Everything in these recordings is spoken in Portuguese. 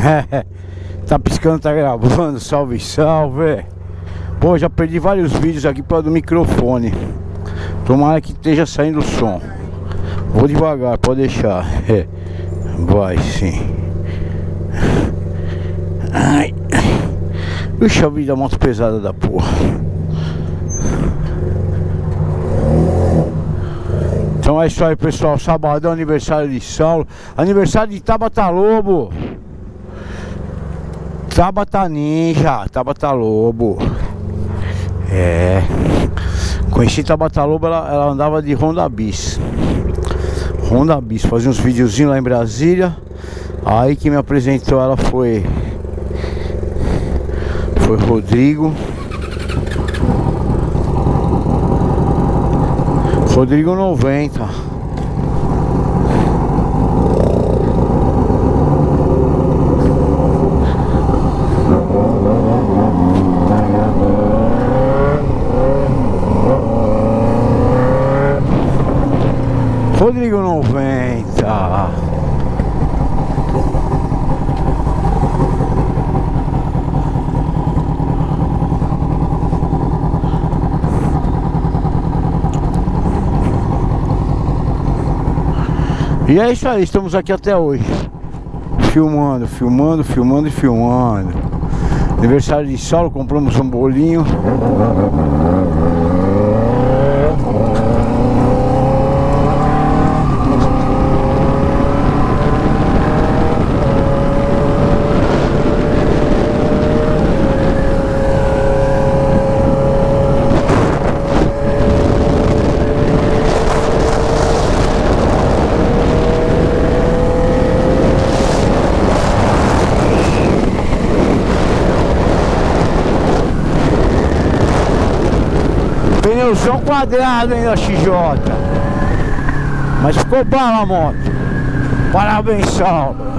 tá piscando, tá gravando, salve, salve. Pô, já perdi vários vídeos aqui para do microfone. Tomara que esteja saindo o som. Vou devagar, pode deixar. Vai sim. Ai. Puxa vida, moto pesada da porra. Então é isso aí, pessoal. Sabadão, aniversário de Saulo. Aniversário de Tabata Lobo. Tabata Ninja, Tabata Lobo. É. Conheci Tabata Lobo, ela, ela andava de Honda Bis. Honda Bis, fazia uns videozinhos lá em Brasília. Aí que me apresentou ela foi. Foi Rodrigo. Rodrigo 90. Rodrigo 90 E é isso aí, estamos aqui até hoje. Filmando, filmando, filmando e filmando. Aniversário de Saulo, compramos um bolinho Pneuzão quadrado ainda XJ Mas ficou bala a moto Parabéns Saulo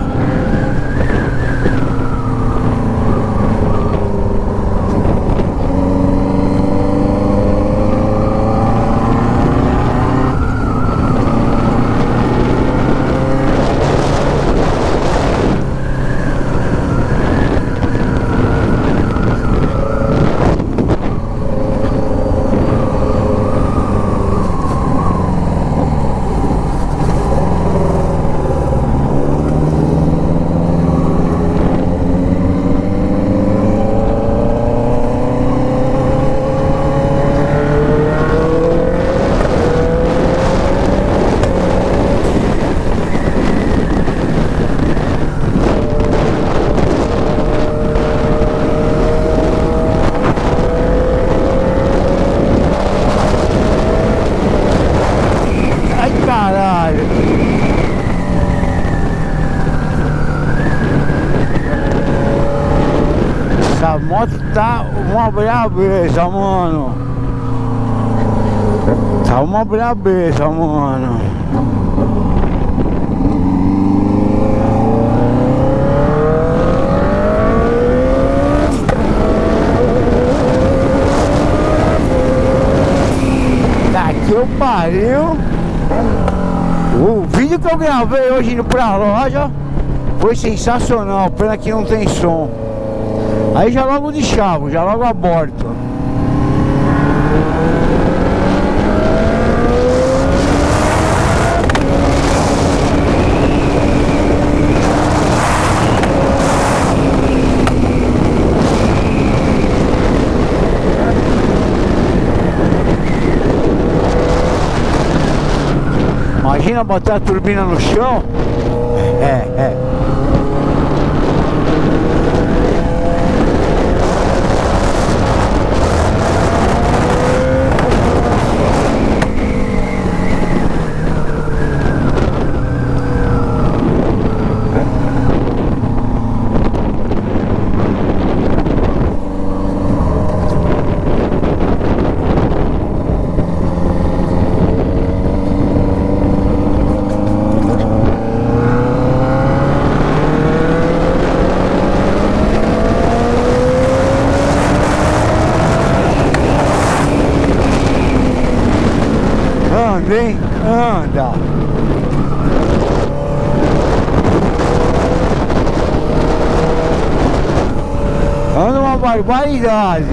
moto tá uma brabeza, mano. Tá uma brabeza, mano. Daqui eu pariu. O vídeo que eu gravei hoje indo pra loja foi sensacional, pena que não tem som. Aí já logo de chavo, já logo aborto. Imagina botar a turbina no chão. É, é. Hein? Anda. Anda uma barbaridade.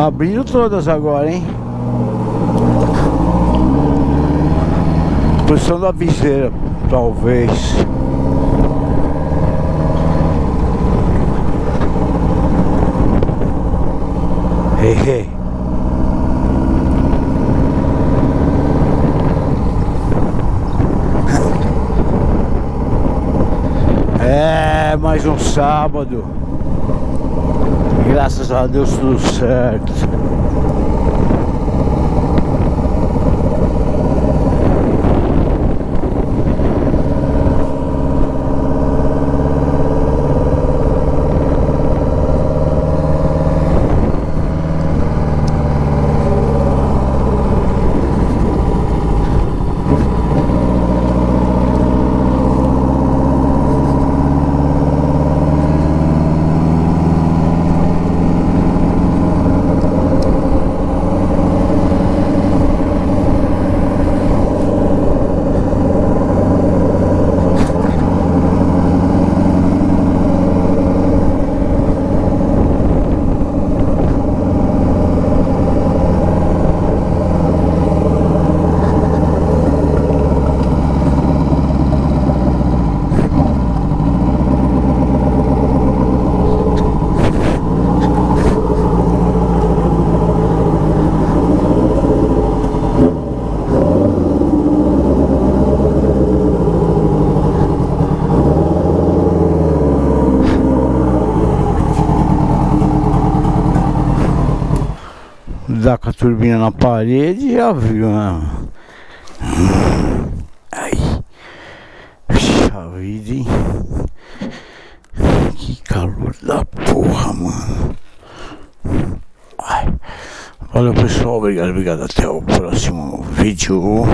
Tá abrindo todas agora, hein? Posição da viseira, talvez. Hehe. É, mais um sábado. Graças a Deus tudo certo. Dá com a turbina na parede já viu, né? Ai. Puxa vida, hein? Que calor da porra, mano. Ai. Valeu pessoal, obrigado, obrigado. Até o próximo vídeo.